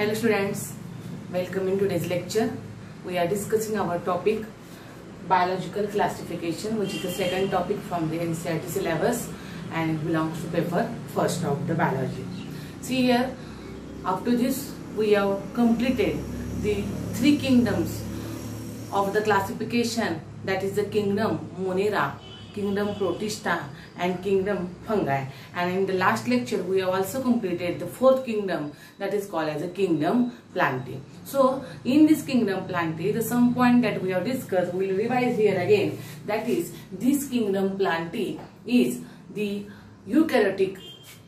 Hello students, welcome in today's lecture. We are discussing our topic biological classification which is the second topic from the NCERT syllabus and it belongs to paper first of the biology. See here, after this we have completed the three kingdoms of the classification that is the kingdom Monera, kingdom Protista and kingdom Fungi. And in the last lecture we have also completed the fourth kingdom that is called as the kingdom Plantae. So in this kingdom Plantae the some point that we have discussed we will revise here again. That is this kingdom Plantae is the eukaryotic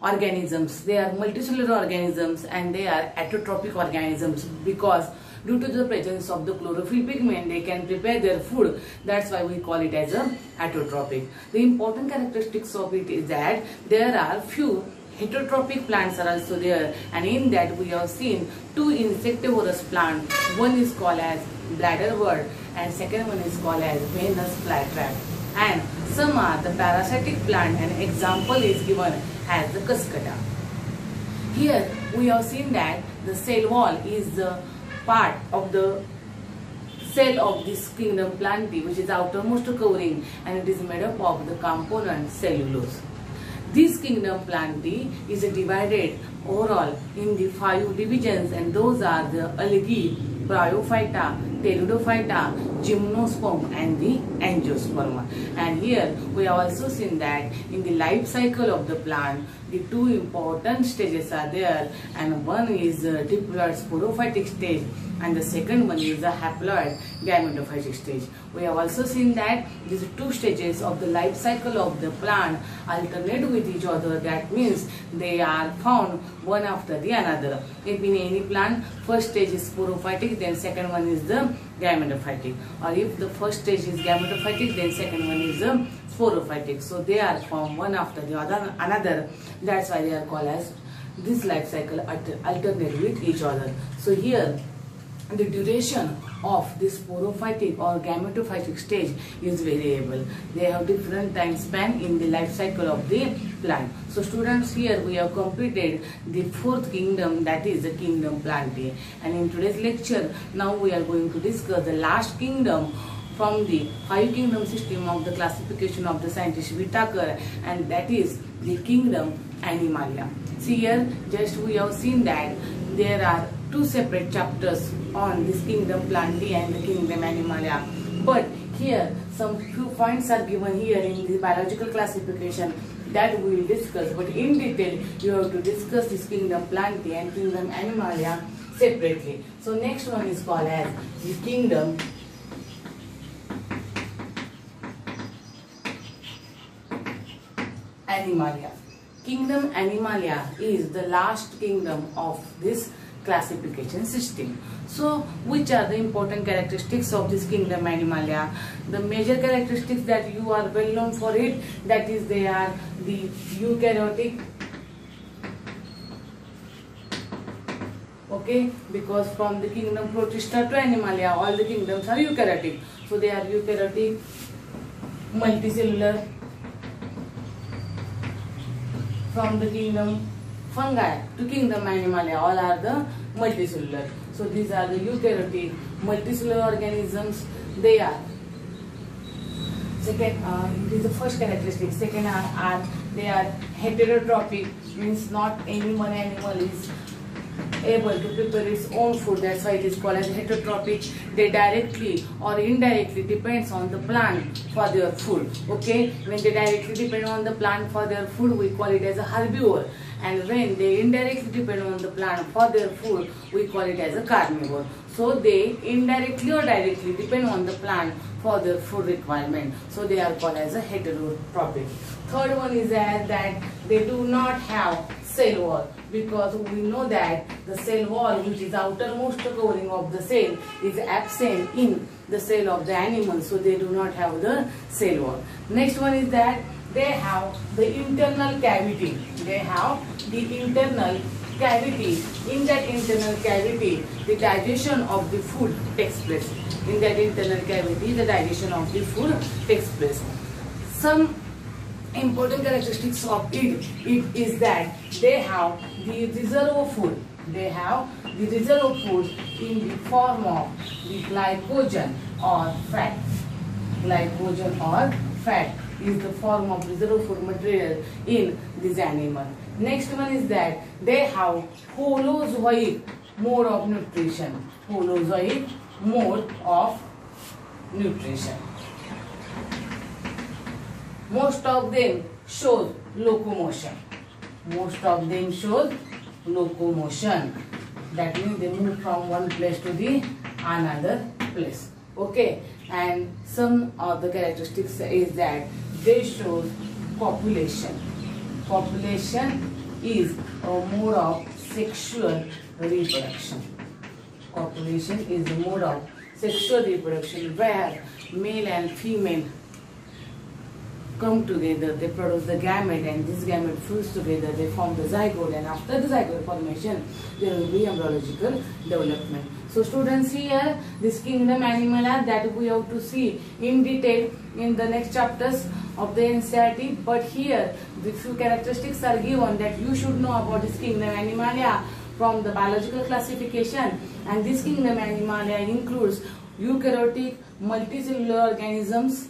organisms. They are multicellular organisms and they are autotrophic organisms because due to the presence of the chlorophyll pigment they can prepare their food. That's why we call it as a autotrophic the important characteristics of it is that there are few heterotrophic plants are also there and in that we have seen two insectivorous plants one is called as bladderwort and second one is called as venus flytrap and some are the parasitic plant and example is given as the cuscuta here we have seen that the cell wall is the part of the cell of this kingdom Plantae which is outermost covering and it is made up of the component cellulose. This kingdom Plantae is divided overall in the five divisions and those are the algae, bryophyta, pteridophyta, gymnosperm and the angiosperm. And here we have also seen that in the life cycle of the plant the two important stages are there and one is uh, diploid sporophytic stage and the second one is the haploid gametophytic stage. We have also seen that these two stages of the life cycle of the plant alternate with each other that means they are found one after the another. If in any plant first stage is sporophytic then second one is the gametophytic or if the first stage is gametophytic then second one is the sporophytic. So they are formed one after the other another that's why they are called as this life cycle alternate with each other. So here the duration of this sporophytic or gametophytic stage is variable. They have different time span in the life cycle of the plant. So students here we have completed the fourth kingdom that is the kingdom Plantae and in today's lecture now we are going to discuss the last kingdom from the five kingdom system of the classification of the scientist Whittaker and that is the kingdom Animalia. See here just we have seen that there are two separate chapters on this kingdom Plantae and the kingdom Animalia. But here some few points are given here in the biological classification that we will discuss. But in detail you have to discuss this kingdom Plantae and kingdom Animalia separately. So next one is called as the kingdom Animalia. Kingdom Animalia is the last kingdom of this classification system. So, which are the important characteristics of this kingdom Animalia? The major characteristics that you are well known for it, that is they are the eukaryotic, okay, because from the kingdom Protista to Animalia, all the kingdoms are eukaryotic. So, they are eukaryotic, multicellular, from the kingdom fungi to kingdom animalia all are the multicellular. So these are the eukaryotic multicellular organisms. They are. Second uh, it is the first characteristic. Second are, are they are heterotrophic means not any one animal is able to prepare its own food. That's why it is called as heterotrophic they directly or indirectly depends on the plant for their food okay? When they directly depend on the plant for their food we call it as a herbivore. And when they indirectly depend on the plant for their food we call it as a carnivore. So they indirectly or directly depend on the plant for their food requirement. So they are called as a heterotrophic third one is that, that they do not have cell wall because we know that the cell wall which is outermost covering of the cell is absent in the cell of the animal so they do not have the cell wall. Next one is that they have the internal cavity. They have the internal cavity. In that internal cavity the digestion of the food takes place. In that internal cavity the digestion of the food takes place. Some important characteristics of it, it is that they have the reserve food they have the reserve food in the form of the glycogen or fat. Glycogen or fat is the form of reserve food material in this animal. Next one is that they have holozoic mode of nutrition. Holozoic mode of nutrition. Most of them show locomotion. Most of them show locomotion. That means they move from one place to the another place. Okay. And some of the characteristics is that they show copulation. Copulation is a mode of sexual reproduction. Copulation is a mode of sexual reproduction where male and female come together, they produce the gamete and this gamete fuse together, they form the zygote and after the zygote formation, there will be embryological development. So students here, this kingdom animal that we have to see in detail in the next chapters of the NCERT but here the few characteristics are given that you should know about this kingdom animalia from the biological classification and this kingdom animalia includes eukaryotic multicellular organisms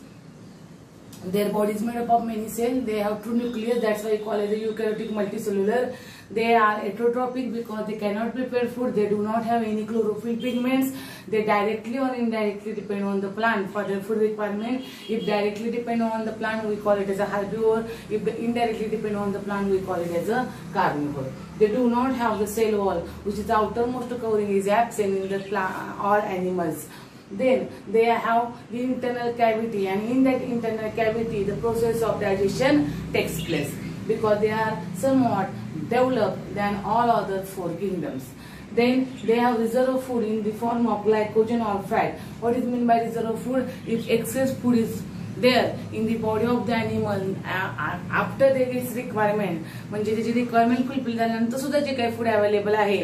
their body is made up of many cells. They have two nucleus. That's why we call it a eukaryotic multicellular. They are heterotrophic because they cannot prepare food. They do not have any chlorophyll pigments. They directly or indirectly depend on the plant for their food requirement. If directly depend on the plant, we call it as a herbivore. If indirectly depend on the plant, we call it as a carnivore. They do not have the cell wall, which is the outermost covering is absent in the plant or animals then they have the internal cavity and in that internal cavity the process of digestion takes place because they are somewhat developed than all other four kingdoms. Then they have reserve food in the form of glycogen or fat. What is meant by reserve food? If excess food is there in the body of the animal after there is requirement म्हणजे त्याची requirement fulfil झाल्यानंतर सुद्धा जे काही food available आहे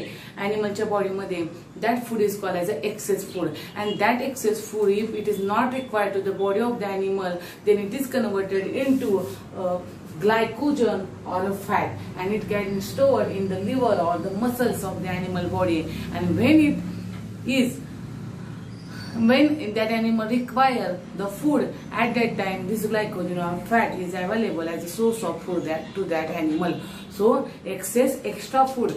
animalच्या बॉडीमध्ये that food is called as excess food and that excess food if it is not required to the body of the animal then it is converted into uh, glycogen or a fat and it gets stored in the liver or the muscles of the animal body and when it is when that animal require the food at that time this glycogen or fat is available as a source of food that, to that animal so excess extra food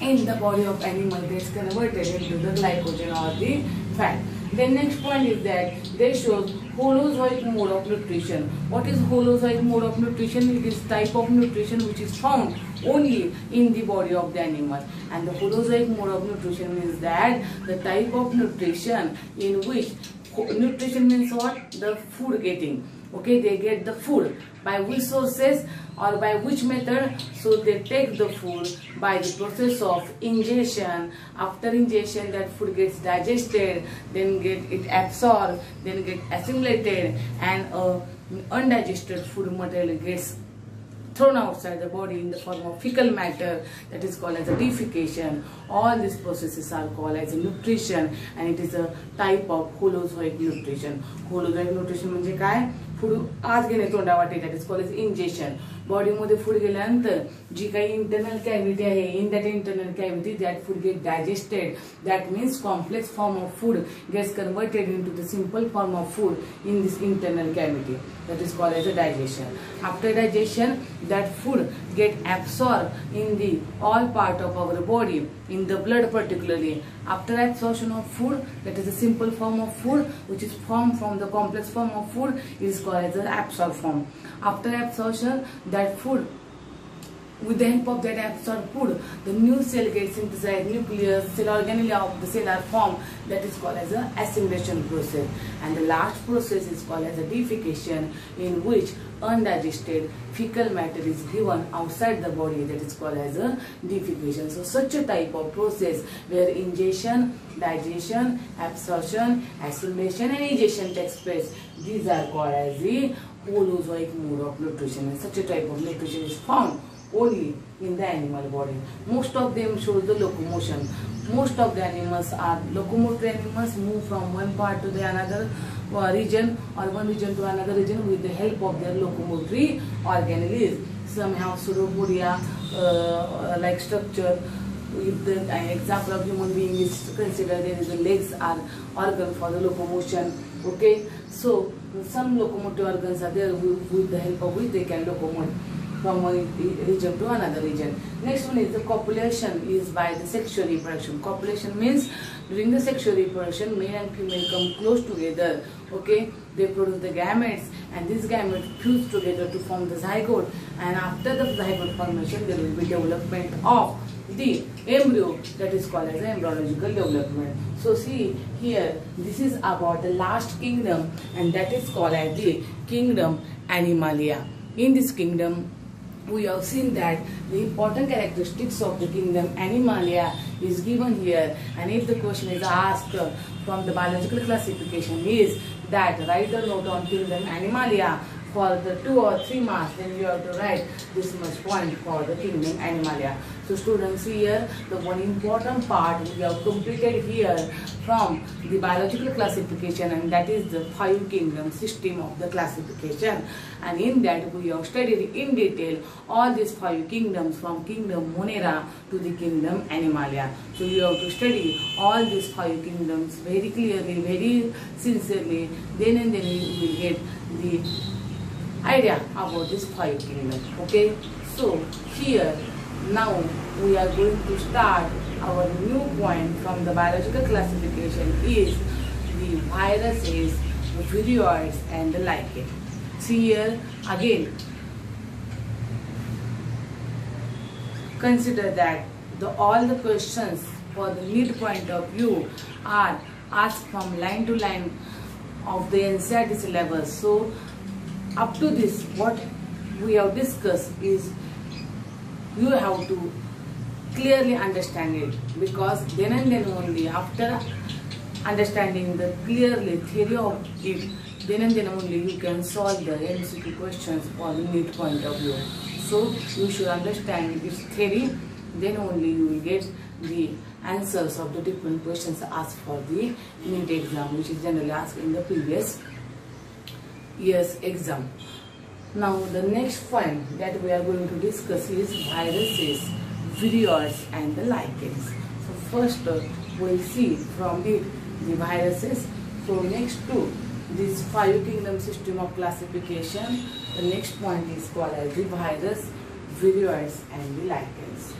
in the body of animal gets converted into the glycogen or the fat. The next point is that they show holozoic mode of nutrition. What is holozoic mode of nutrition? It is type of nutrition which is found only in the body of the animal. And the holozoic mode of nutrition means that the type of nutrition in which nutrition means what? The food getting. Okay, they get the food by which sources or by which method so they take the food by the process of ingestion after ingestion that food gets digested then get it absorbed then get assimilated and uh, undigested food material gets thrown outside the body in the form of fecal matter that is called as a defecation. All these processes are called as a nutrition and it is a type of holozoic nutrition. Holozoic nutrition म्हणजे काय food आज घेणे तोंडावाटे that is call injection बॉडीमध्ये food गेल्यानंतर जी काही internal cavity आहे in that internal cavity that food get digested that means complex form of food gets converted into the simple form of food in this internal cavity that is call as a digestion after digestion that food get absorb in the all part of our body in the blood particularly after absorption of food that is a simple form of food which is form from the complex form of food is call as a absorb form after absorption that food with the help of that absorbed food, the new cell gets synthesized, nucleus, cell organelle of the cell are formed. That is called as a assimilation process. And the last process is called as a defecation, in which undigested fecal matter is given outside the body. That is called as a defecation. So such a type of process where ingestion, digestion, absorption, assimilation, and egestion takes place. These are called as the holozoic mode of nutrition. And such a type of nutrition is found only in the animal body. Most of them show the locomotion. Most of the animals are locomotor animals move from one part to the another uh, region or one region to another region with the help of their locomotory organelles. Some have pseudopodia uh, like structure if the example of human being is considered is the legs are organ for the locomotion okay? So some locomotive organs are there with, with the help of which they can locomote. From one region to another region. Next one is the copulation is by the sexual reproduction. Copulation means during the sexual reproduction male and female come close together. Okay? They produce the gametes and these gametes fuse together to form the zygote. And after the zygote formation there will be development of the embryo that is called as the embryological development. So see here this is about the last kingdom and that is called as the kingdom Animalia. In this kingdom we have seen that the important characteristics of the kingdom Animalia is given here and if the question is asked from the biological classification is that write the note on kingdom Animalia for the two or three marks then you have to write this much point for the kingdom Animalia. So students here the one important part we have completed here from the biological classification and that is the five kingdom system of the classification and in that we have studied in detail all these five kingdoms from kingdom Monera to the kingdom Animalia. So you have to study all these five kingdoms very clearly, very sincerely then and then you will get the idea about this five kingdoms okay so here now we are going to start our new point from the biological classification is the viruses, the and the lichen. See here again consider that the all the questions for the NEET point of view are asked from line to line of the NCERT syllabus. So up to this what we have discussed is you have to clearly understand it because then and then only after understanding the clearly theory of it then and then only you can solve the MCQ questions for the NEET point of view. So you should understand its theory then only you will get the answers of the different questions asked for the NEET exam which is generally asked in the previous year's exam. Now the next point that we are going to discuss is viruses, virions and the lichens. So first uh, we'll see from it the viruses. So next to this five kingdom system of classification, the next point is called as the virus, virions and the lichens.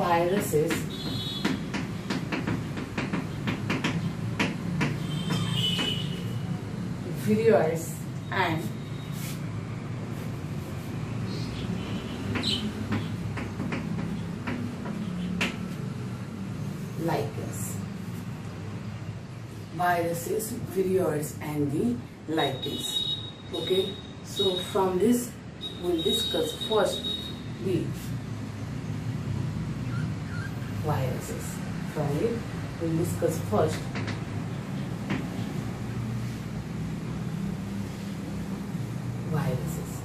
viruses virions and lichens viruses and the lichens okay so from this we'll discuss first the viruses. From it, we'll discuss first viruses.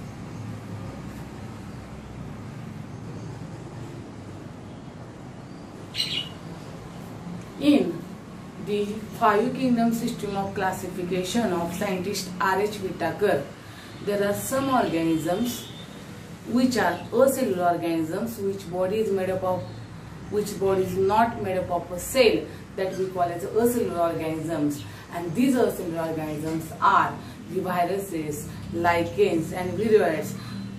In the five kingdom system of classification of scientist R.H. Whittaker, there are some organisms which are acellular organisms, which body is made up of which body is not made up of a cell. That we call as acellular organisms. And these acellular organisms are the viruses, lichens and virions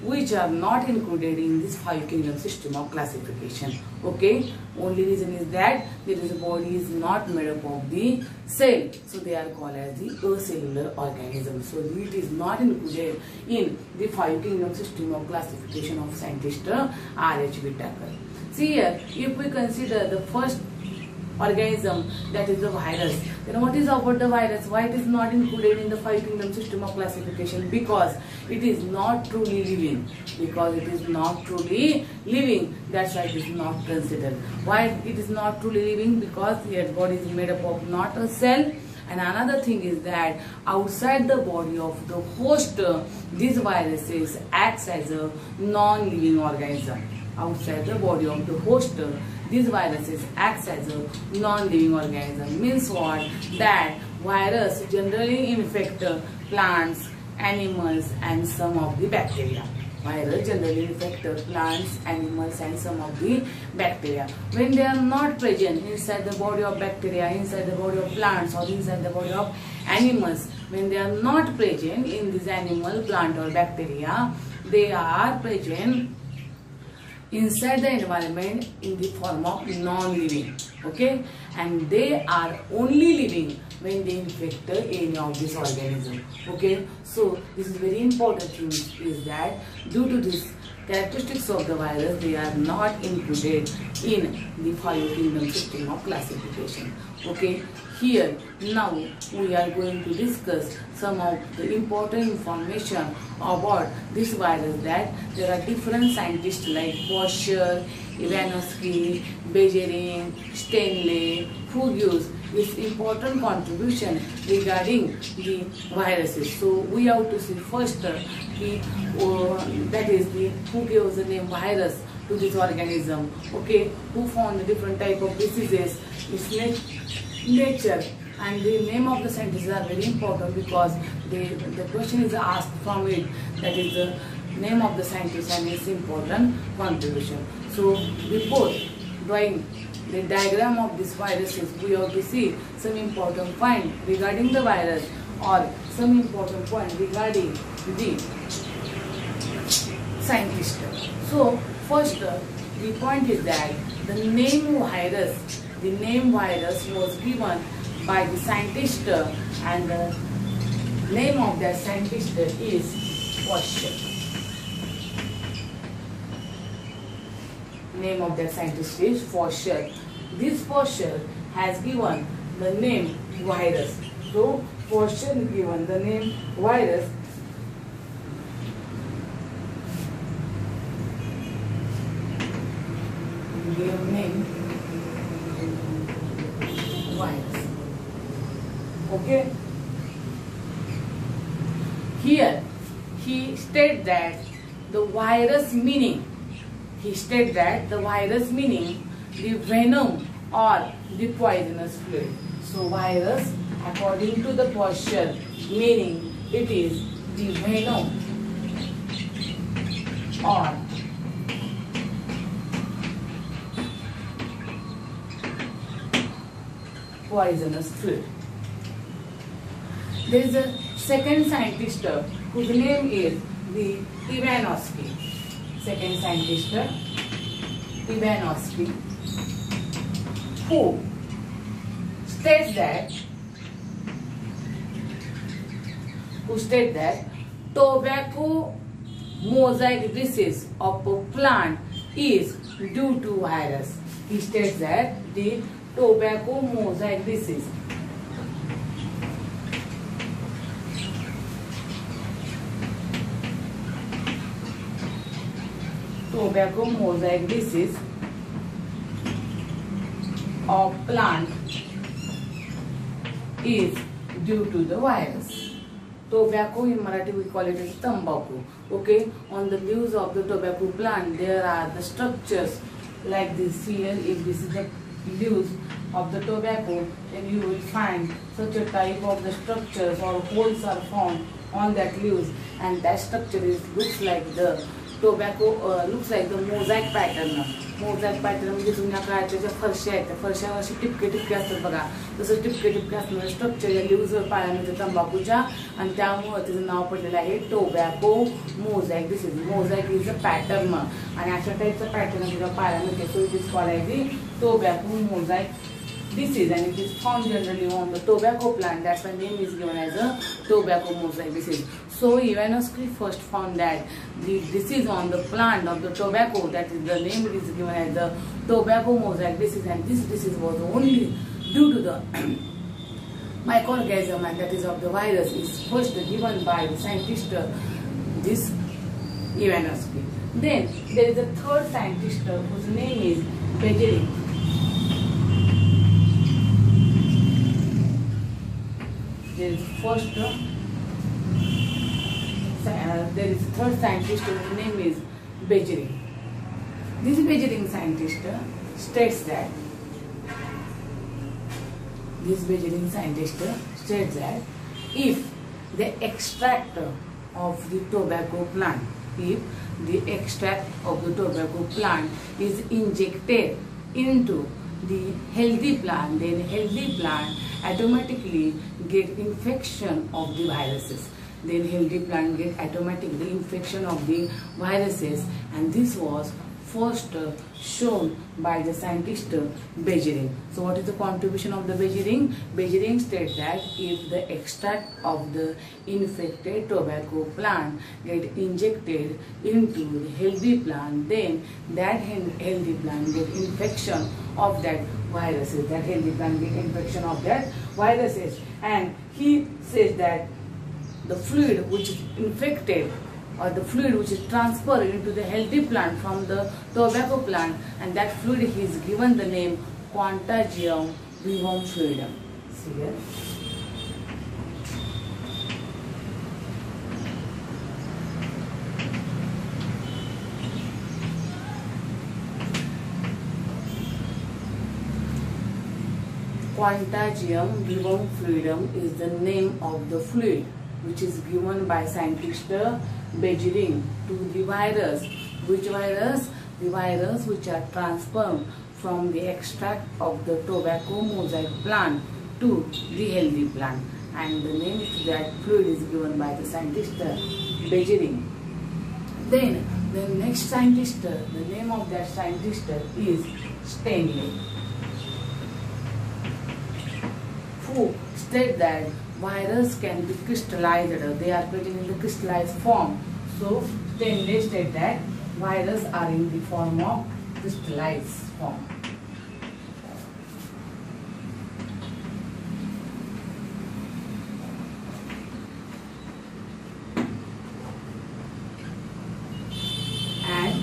which are not included in this five kingdom system of classification. Okay? Only reason is that there is a body is not made up of the cell. So they are called as the acellular organisms so it is not included in the five kingdom system of classification of scientist R.H. Whittaker See here, if we consider the first organism that is the virus, then what is about the virus? Why it is not included in the five kingdom system of classification? Because it is not truly living. Because it is not truly living, that's why it is not considered. Why it is not truly living? Because its body is made up of not a cell And another thing is that outside the body of the host, these viruses acts as a non-living organism. Outside the body of the host, these viruses acts as a non-living organism. Means what? That virus generally infect plants, animals and some of the bacteria. Virus generally infect plants, animals and some of the bacteria. When they are not present inside the body of bacteria, inside the body of plants or inside the body of animals, when they are not present in this animal, plant or bacteria, they are present inside the environment in the form of non-living okay? And they are only living when they infect any of this organism okay? So this is very important thing is that due to this characteristics of the virus they are not included in the five kingdom system of classification okay here now we are going to discuss some of the important information about this virus that there are different scientists like Pasteur, Ivanovsky, Bejerin, Stanley, who use this important contribution regarding the viruses. So we have to see first the uh, that is the who gives the name virus to this organism. Okay, who found the different type of diseases. It's nature and the name of the scientists are very important because they, the question is asked from it that is the name of the scientist and its important contribution. So before drawing the diagram of this viruses we have to see some important point regarding the virus or some important point regarding the scientist. So first the point is that the name virus the name virus was given by the scientist and the name of that scientist is Pasteur. Name of that scientist is Pasteur. This Pasteur has given the name virus. So Pasteur given the name virus give name virus. Okay? Here, he state that the virus meaning, he state that the virus meaning the venom or the poisonous fluid. So virus, according to the Pasteur, meaning it is the venom or poisonous fluid. There is a second scientist whose name is the Ivanovsky. Second scientist, Ivanovsky, who states that who state that tobacco mosaic disease of a plant is due to virus. He states that the tobacco mosaic disease. Tobacco mosaic disease of plant is due to the virus. Tobacco in Marathi we call it as tambaku. Okay, on the leaves of the tobacco plant there are the structures like this here. If this is the leaves of the tobacco, then you will find such a type of the structures or holes are formed on that leaves and that structure is looks like the tobacco looks आहे तर the pattern pattern. Mosaic pattern म्हणजे जुन्या काळाच्या ज्या फरशा आहेत त्या फरशावर अशी टिपके टिपके असतात बघा. तसं टिपके टिपके असणारे स्ट्रक्चर या लिव्हजवर पाळ्यामध्ये म्हणजे तंबाखूच्या. आणि त्यामुळं त्याचं नाव पडलेलं आहे tobacco mosaic this is mosaic is a pattern आणि अशा टाईपचं पॅटर्न तुझ्या पाळ्यामध्ये so it is call the tobacco mosaic disease and it is found generally on the tobacco plant. That's why name is given as a tobacco mosaic disease. So Ivanovsky first found that the disease on the plant of the tobacco, that is the name is given as the tobacco mosaic disease and this disease was only due to the microorganism and that is of the virus is first given by the scientist uh, this Ivanovsky. Then there is a third scientist uh, whose name is Bejerin. Is first uh, there is third scientist whose name is Bergering. This Bergering scientist states that this Bergering scientist states that if the extract of the tobacco plant, if the extract of the tobacco plant is injected into the healthy plant, then healthy plant automatically get infection of the viruses. Then healthy plant get automatically infection of the viruses and this was first uh, shown by the scientist uh, Bergering. So what is the contribution of the Bergering? Bergering states that if the extract of the infected tobacco plant get injected into the healthy plant, then that healthy plant get infection of that viruses. That healthy plant get infection of that viruses. And he says that the fluid which is infected or the fluid which is transferred into the healthy plant from the tobacco plant and that fluid he is given the name Contagium vivum fluidum. See here. Contagium vivum fluidum is the name of the fluid which is given by scientist uh, Bergering to the virus. Which virus? The virus which are transferred from the extract of the tobacco mosaic plant to the healthy plant. And the name of that fluid is given by the scientist uh, Bergering. Then the next scientist, uh, the name of that scientist is Stanley. Who state that virus can be crystallized. They are present in the crystallized form. So, Stanley state that virus are in the form of crystallized form. And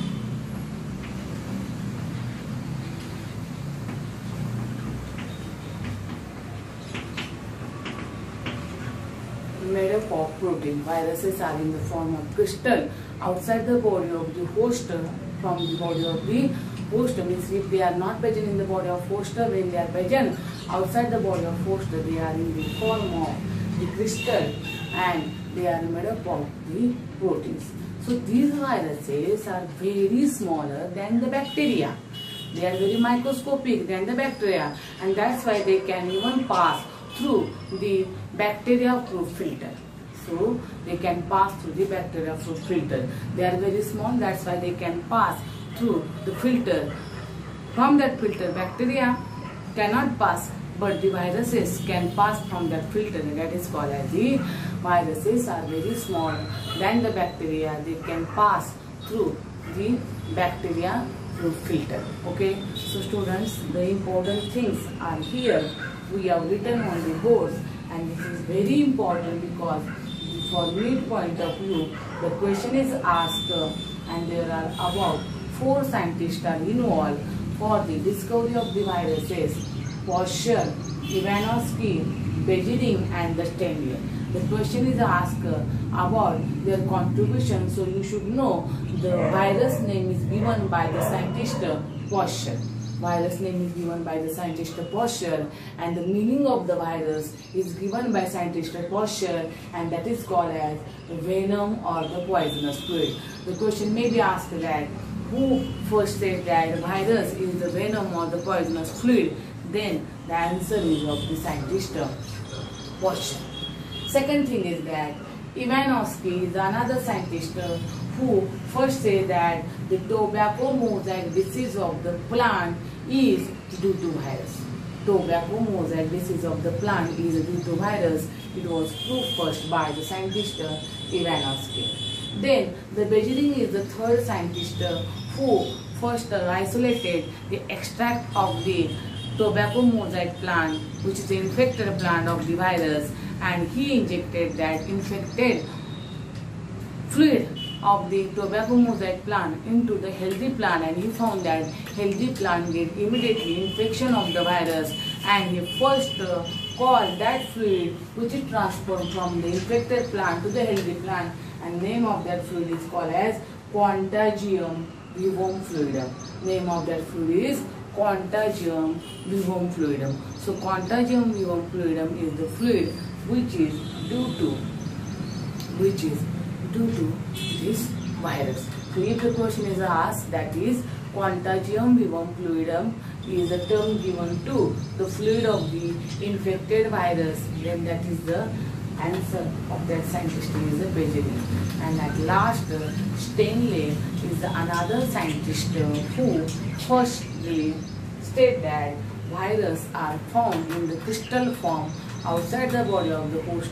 made up of protein. Viruses are in the form of crystal outside the body of the host from the body of the host means if they are not present in the body of host when they are present outside the body of host they are in the form of the crystal and they are made up of the proteins. So these viruses are very smaller than the bacteria. They are very microscopic than the bacteria and that's why they can even pass through the bacteria proof filter. They can pass through the bacteria through filter. They are very small, that's why they can pass through the filter. From that filter, bacteria cannot pass, but the viruses can pass from that filter. That is called as the viruses are very small than the bacteria. They can pass through the bacteria through filter. Okay, so students, the important things are here we have written on the boards and this is very important because for NEET point of view the question is asked and there are about four scientists are involved for the discovery of the viruses Pasteur, Ivanovsky, Bergering and the Stanley. The question is asked about their contribution so you should know the virus name is given by the scientist Pasteur virus name is given by the scientist Pasteur and the meaning of the virus is given by scientist Pasteur and that is called as the venom or the poisonous fluid. The question may be asked that who first said that the virus is the venom or the poisonous fluid then the answer is of the scientist Pasteur. Second thing is that Ivanovsky is another scientist who first said that the tobacco mosaic disease of the plant is due to virus. Tobacco mosaic disease of the plant is due to virus. It was proved first by the scientist uh, Ivanovsky. Then the Bergering is the third scientist uh, who first uh, isolated the extract of the tobacco mosaic plant which is the infected plant of the virus and he injected that infected fluid of the tobacco mosaic plant into the healthy plant and he found that healthy plant get immediately infection of the virus and he first uh, called that fluid which is transferred from the infected plant to the healthy plant and name of that fluid is called as contagium vivum fluidum. Name of that fluid is contagium vivum fluidum. So contagium vivum fluidum is the fluid which is due to which is due to this virus. So if the question is asked that is contagium vivum fluidum is a term given to the fluid of the infected virus then that is the answer of that scientist is a Beijing. And at last, uh, Stanley is another scientist uh, who firstly state that viruses are formed in the crystal form outside the body of the host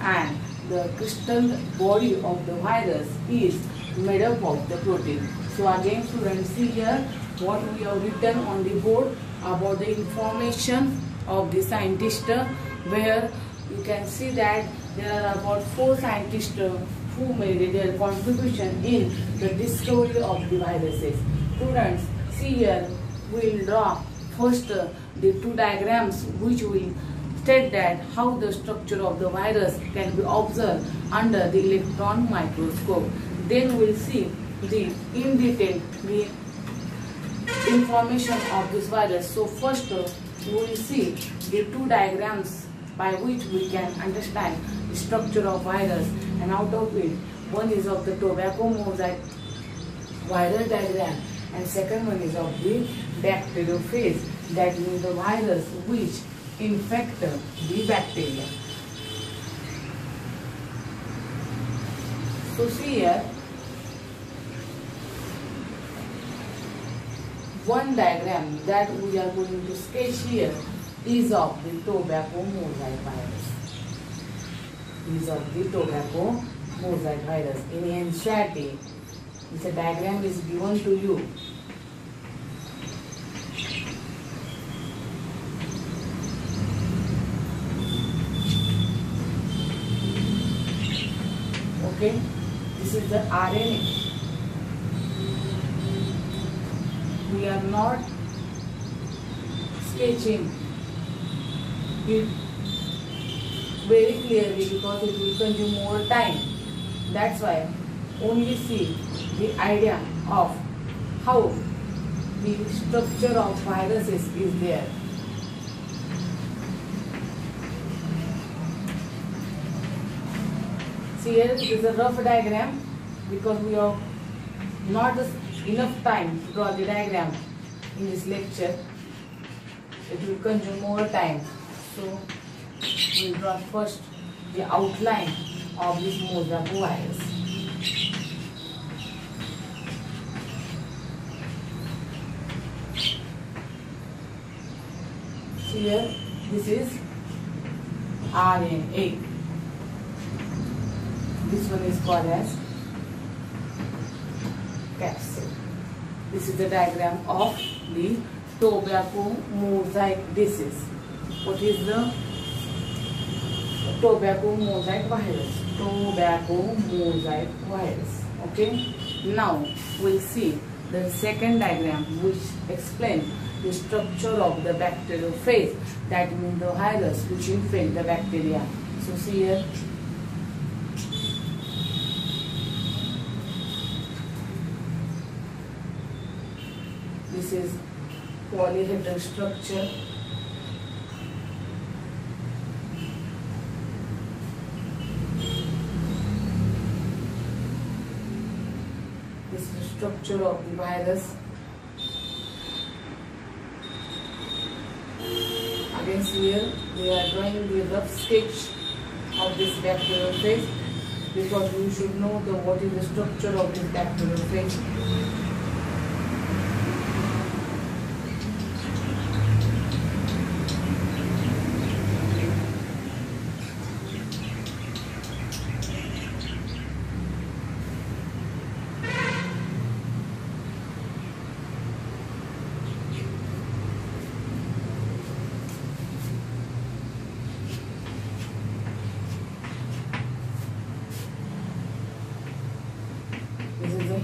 and the crystal body of the virus is made up of the protein. So again students see here what we have written on the board about the information of the scientist where you can see that there are about four scientists who made their contribution in the discovery of the viruses. Students, see here, we will draw first the two diagrams which will state that how the structure of the virus can be observed under the electron microscope. Then we will see the in detail the information of this virus. So first we will see the two diagrams by which we can understand the structure of virus and out of it one is of the tobacco mosaic viral diagram and second one is of the bacteriophage that means the virus which infect the bacteria. So see here one diagram that we are going to sketch here is of the tobacco mosaic virus. Is of the tobacco mosaic virus. In NCERT, this diagram is given to you. This is the RNA. We are not sketching it very clearly because it will consume more time. That's why only see the idea of how the structure of viruses is there. See here it is a rough diagram because we have not enough time to draw the diagram in this lecture. It will consume more time. So we draw first the outline of this mosaic virus. Here, this is RNA. This one is called as capsid. This is the diagram of the tobacco mosaic disease. What is the tobacco mosaic virus? Tobacco mosaic virus. Okay? Now we'll see the second diagram which explains the structure of the bacteriophage that means the virus which infect the bacteria. So see here this is polyhedral structure This is the structure of the virus. Again here we are drawing the rough sketch of this bacteriophage because we should know the what is the structure of this bacterial phase.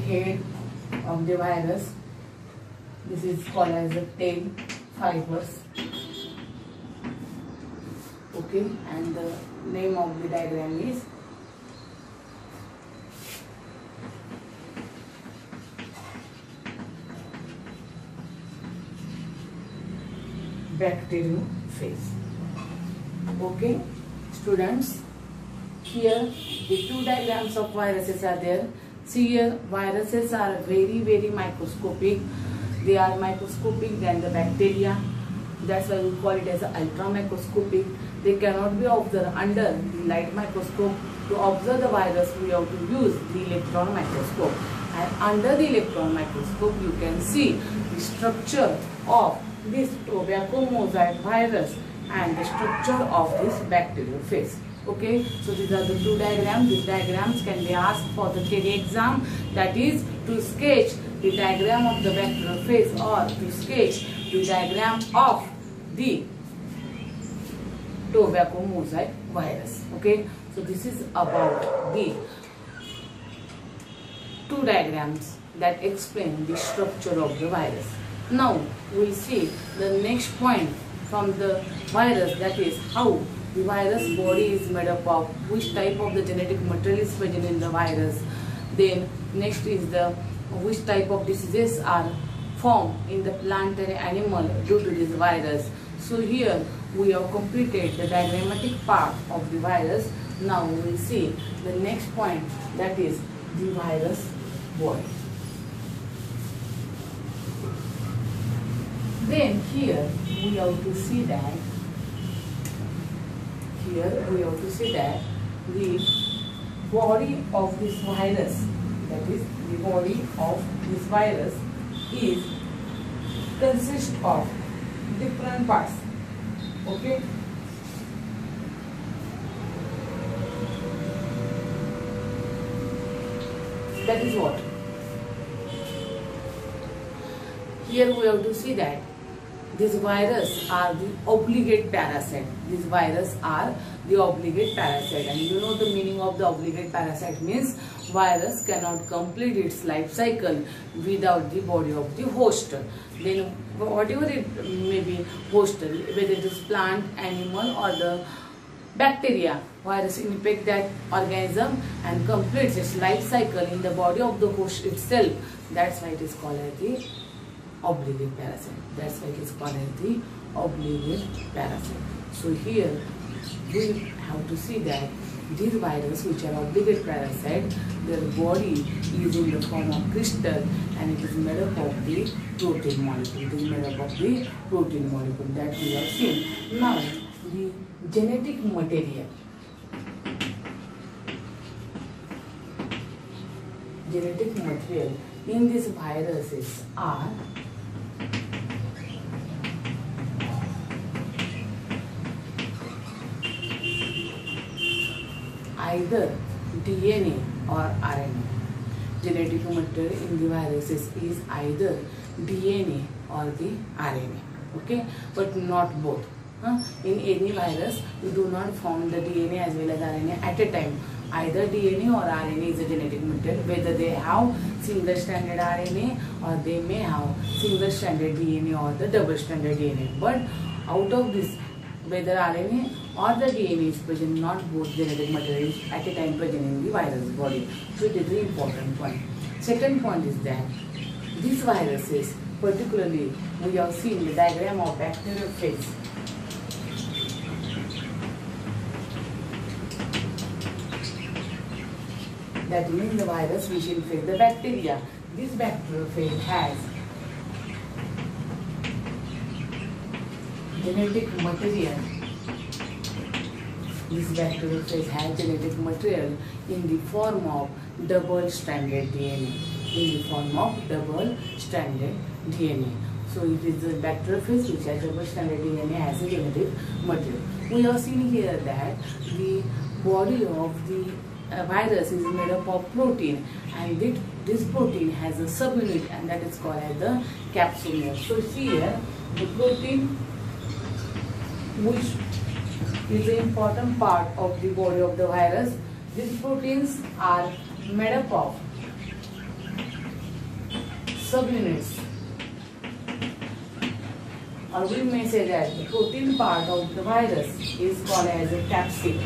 head of the virus. This is called as the tail fibers. okay and the name of the diagram is bacteriophage okay students here the two diagrams of viruses are there. See here viruses are very very microscopic they are microscopic than the bacteria. That's why we call it as ultra microscopic they cannot be observed under the light microscope. To observe the virus we have to use the electron microscope. And under the electron microscope you can see the structure of this tobacco mosaic virus and the structure of this bacteriophage. Okay, so these are the two diagrams. These diagrams can be asked for the theory exam. That is to sketch the diagram of the bacteriophage or to sketch the diagram of the tobacco mosaic virus. Okay, so this is about the two diagrams that explain the structure of the virus. Now we see the next point from the virus that is how the virus body is made up of, which type of the genetic material is present in the virus. Then next is the which type of diseases are formed in the plant and animal due to this virus. So here we have completed the diagrammatic part of the virus. Now we will see the next point that is the virus body. Then here we have to see that here we have to see that the body of this virus that is the body of this virus is consist of different parts okay? That is what. Here we have to see that these virus are the obligate parasite. These virus are the obligate parasite. And you know the meaning of the obligate parasite means virus cannot complete its life cycle without the body of the host. Then whatever it may be host, whether it is plant, animal or the bacteria, virus infect that organism and completes its life cycle in the body of the host itself. That's why it is called as the obligate parasite. That's why it is called as the obligate parasite. So here we have to see that these viruses which are obligate parasite, their body is in the form of crystal and it is made up of the protein molecule. It is made up of the protein molecule that we have seen. Now the genetic material. Genetic material in these viruses are either DNA or RNA. Genetic material in the viruses is either DNA or the RNA. Okay, but not both. Huh? In any virus, you do not form the DNA as well as RNA at a time. Either DNA or RNA is a genetic material, whether they have single stranded RNA or they may have single stranded DNA or the double stranded DNA. But out of this, whether RNA or the DNA is present, not both genetic materials at a time present in the virus body. So it is very important point. Second point is that these viruses, particularly we have seen the diagram of bacteriophage. That means the virus which infect the bacteria. This bacteriophage has genetic material this bacteriophage has genetic material in the form of double-stranded DNA. In the form of double-stranded DNA. So it is the bacteriophage which has double-stranded DNA as a genetic material. We have seen here that the body of the uh, virus is made up of protein and it, this protein has a subunit and that is called as the capsomere. So here the protein which is the important part of the body of the virus. These proteins are made up of subunits or we may say that the protein part of the virus is called as a capsid.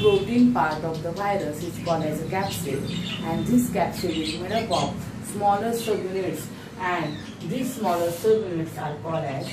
Protein part of the virus is called as a capsid and this capsid is made up of smaller subunits and these smaller subunits are called as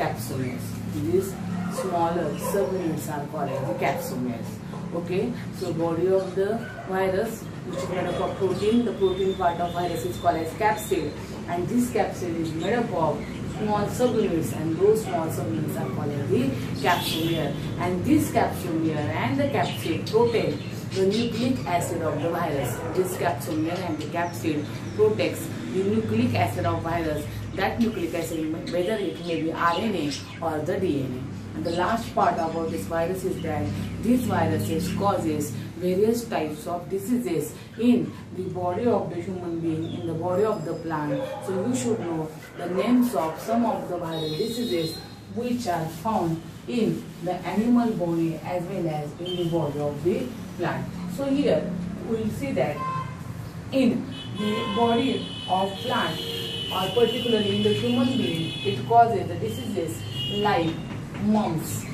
capsomeres. These smaller subunits are called as the capsomeres. Okay, so body of the virus which is made up of protein. The protein part of virus is called as capsid and this capsid is made up of small subunits and those small subunits are called as the capsomere and this capsomere and the capsid protect the nucleic acid of the virus. This capsomere and the capsid protects the nucleic acid of virus. That nucleic acid, whether it may be RNA or the DNA. And the last part about this virus is that this virus causes various types of diseases in the body of the human being, in the body of the plant. So you should know the names of some of the viral diseases which are found in the animal body as well as in the body of the plant. So here we will see that in the body of plant or particularly in the human being it causes the diseases like mumps,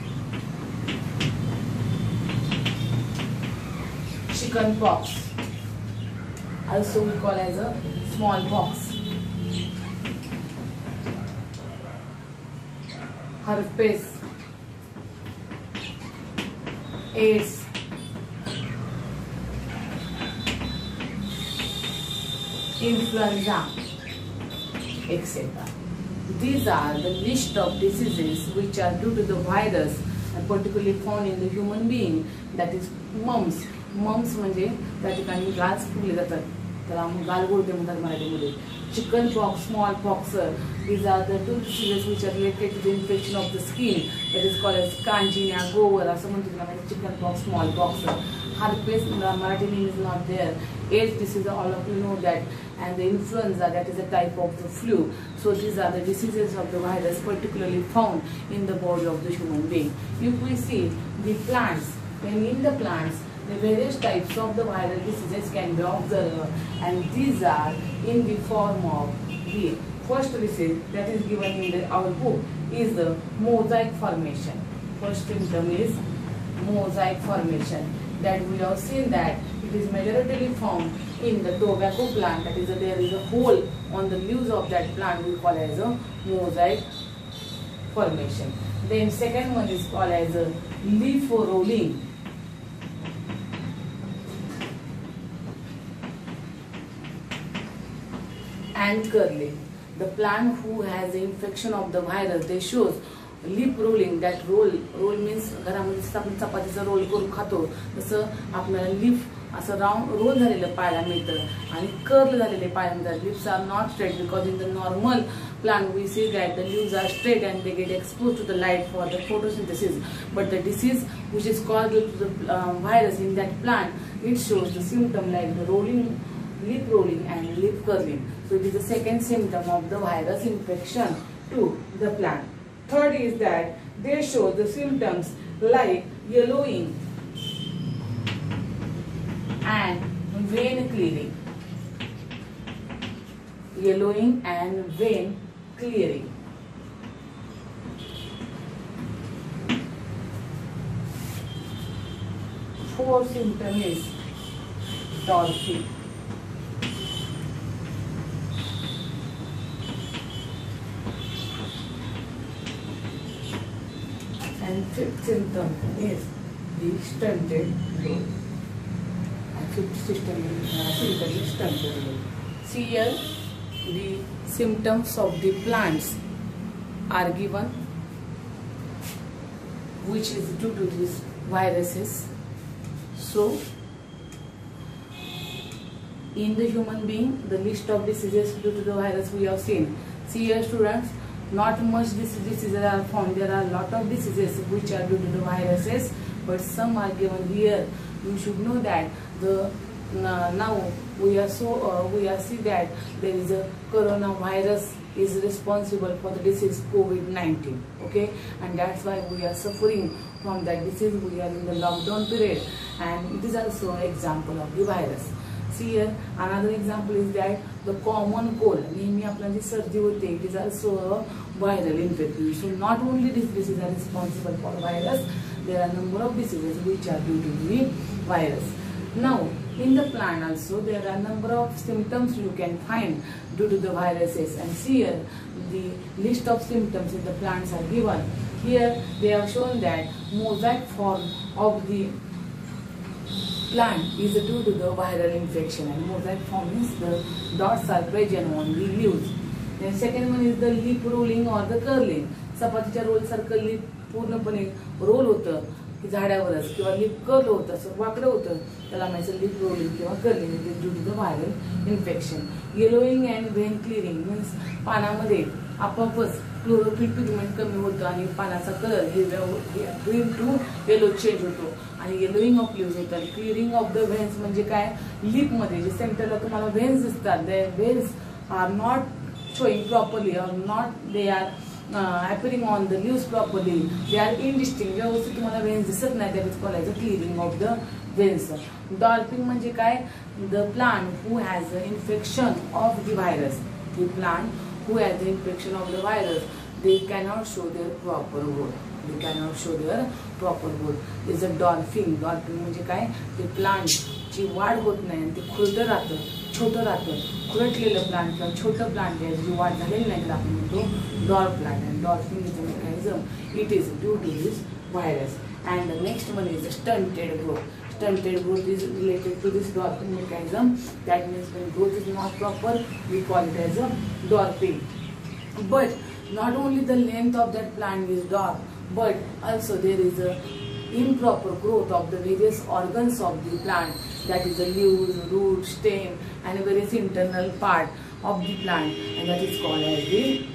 chicken pox, also we call as a smallpox, herpes, AIDS, influenza, etc. These are the list of diseases which are due to the virus and particularly found in the human being that is mumps. Mums म्हणजे त्या ठिकाणी गाज फुगले जातात त्याला गालगोळते म्हणतात मराठीमध्ये chicken pox small pox these are the two diseases which are related to the infection of the skin that is called as कांजिन्या गोवर असं म्हणतो त्याला chicken pox small pox herpes Marathi name is not there. AIDS disease all of you know that and the influenza that is a type of the flu. So these are the diseases of the virus particularly found in the body of the human being. If we see the plants when in the plants the various types of the viral diseases can be observed. And these are in the form of the first disease that is given in the, our book is the mosaic formation. First symptom is mosaic formation that we have seen that it is majorly found in the tobacco plant that is there is a hole on the leaves of that plant we call as a mosaic formation. Then second one is called as a leaf rolling and curling. The plant who has the infection of the virus, they shows leaf rolling that roll roll means घरामध्ये जसं आपण चपातीचा role करून खातो. तसं आपल्याला lip असं round role झालेलं पायला मिळतं. आणि कर्ल झालेले पाय मिळतात. Leaves are not straight because in the normal plant we see that the leaves are straight and they get expose to the light for the photosynthesis but the disease which is call due to the virus in that plant it shows the symptom like the rolling leaf rolling and leaf curling so it is the second symptom of the virus infection to the plant Third is that they show the symptoms like yellowing and vein clearing. Yellowing and vein clearing. Fourth symptom is dormant. And fifth symptom is the stunted growth. And fifth system symptom is stunted growth. See here, the symptoms of the plants are given, which is due to these viruses. So, in the human being, the list of diseases due to the virus we have seen. See here, students not much diseases are found. There are a lot of diseases which are due to the viruses, but some are given here. You should know that the now we are so uh, we are see that there is a coronavirus is responsible for the disease COVID-19. Okay, and that's why we are suffering from that disease. We are in the lockdown period, and it is also an example of the virus. See here, another example is that the common cold. नेहमी आपला जी सर्दी होते it is also a viral infection. So not only these diseases are responsible for virus, there are number of diseases which are due to the virus. Now, in the plant also there are number of symptoms you can find due to the viruses and see here the list of symptoms in the plants are given. Here they have shown that mosaic form of the plant is due to the viral infection and mosaic form means the dots are present on the leaves. Then second one is the leaf rolling or the curling. चपातीच्या roll सारखं leaf पूर्णपणे roll होतं की झाडावरच किंवा leap curl होतं असं वाकडं होतं त्याला म्हणायचं लीप रोलिंग किंवा curling due to the viral infection yellowing and vein clearing means पानामध्ये आपोआपच क्लोरोफिल पिगमेंट कमी होतं आणि पानाचा कलर हिरव्या ग्रीन टू येलो चेंज होतो आणि येलोईंग ऑफ लिव्ह होतात क्लिअरिंग ऑफ द व्हेन्स म्हणजे काय? लिपमध्ये जे सेंटरला तुम्हाला व्हेन्स दिसतात. They veins are not showing properly are not they are appearing on the leaves properly they are indistinct व्यवस्थित तुम्हाला व्हेन्स दिसत नाही त्यावेळेस बोलायचं clearing of the veins dwarfing म्हणजे काय? The plant who has a infection of the virus the plant who has a infection of the virus they cannot show their proper word they cannot show their proper word is a dolphin. Dolphin म्हणजे काय? ते plant ची वाढ होत नाही आणि ते खुलत राहतं छोटं राहतं. खुरटलेलं प्लांट किंवा छोटं प्लांट आहे जी वाढ झालेली नाही तर आपण म्हणतो dwarf plant and dwarfing is a mechanism it is due to this virus and next one is a stunted growth stunted growth is related to this dwarfing mechanism that means growth is not proper we call it as a dwarfing but not only the length of that plant is dwarf but also there is a improper growth of the various organs of the plant that is the leaves root stem and various internal part of the plant and that is called as the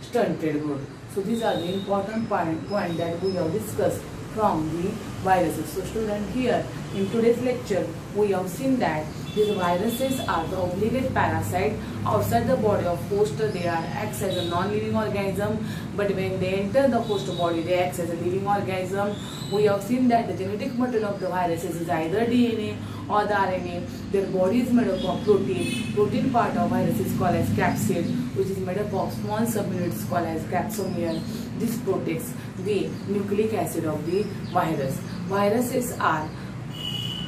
stunted growth so these are the important point, point that we have discussed from the viruses. So student here in today's lecture we have seen that these viruses are the obligate parasite outside the body of host they are acts as a non-living organism but when they enter the host body they act as a living organism. We have seen that the genetic material of the viruses is either DNA or the RNA. Their body is made up of protein. Protein part of virus is called as capsid which is made up of small subunits called as capsomere. This protects the nucleic acid of the virus. Viruses are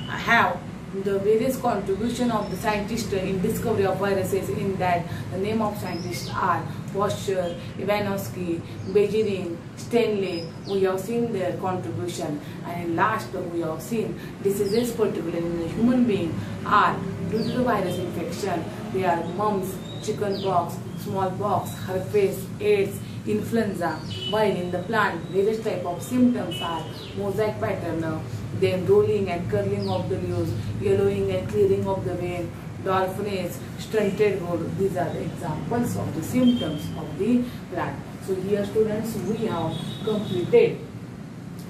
have the various contribution of the scientists in discovery of viruses in that the name of scientists are Pasteur, Ivanovsky, Beijerinck, Stanley. We have seen their contribution and last we have seen diseases particularly in the human being are due to the virus infection. They are mumps, chickenpox, smallpox, herpes, AIDS, influenza. While in the plant, various type of symptoms are mosaic pattern, then rolling and curling of the leaves, yellowing and clearing of the vein, dolphinage, stunted growth. These are the examples of the symptoms of the plant. So here students, we have completed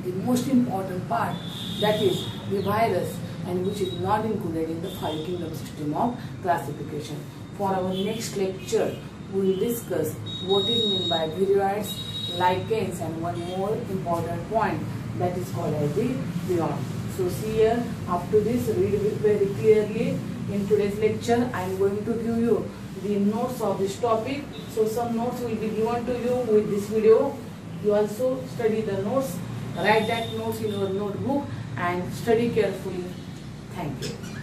the most important part that is the virus and which is not included in the five kingdom system of classification. For our next lecture, we will discuss what is meant by viroids, lichens and one more important point that is called as the prion. So see here, to this, read very clearly. In today's lecture, I am going to give you the notes of this topic. So some notes will be given to you with this video. You also study the notes, write that notes in your notebook and study carefully. Thank you.